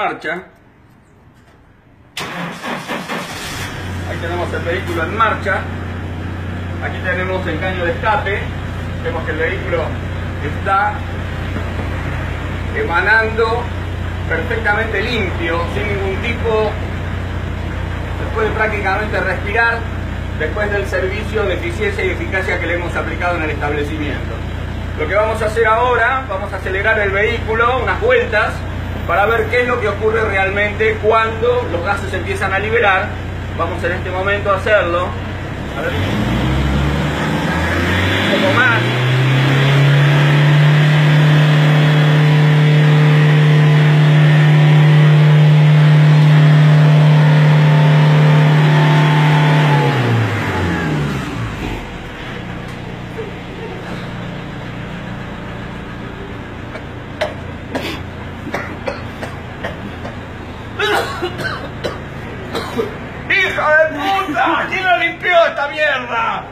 marcha. Ahí tenemos el vehículo en marcha. Aquí tenemos el caño de escape. Vemos que el vehículo está emanando perfectamente limpio, sin ningún tipo, se puede prácticamente respirar después del servicio de eficiencia y eficacia que le hemos aplicado en el establecimiento. Lo que vamos a hacer ahora, vamos a acelerar el vehículo unas vueltas para ver qué es lo que ocurre realmente cuando los gases empiezan a liberar. Vamos en este momento a hacerlo. ¡Hija de puta! ¿Quién la limpió esta mierda?